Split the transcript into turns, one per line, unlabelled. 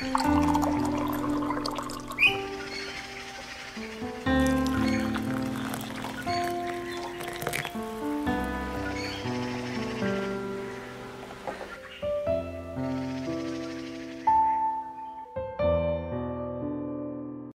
Música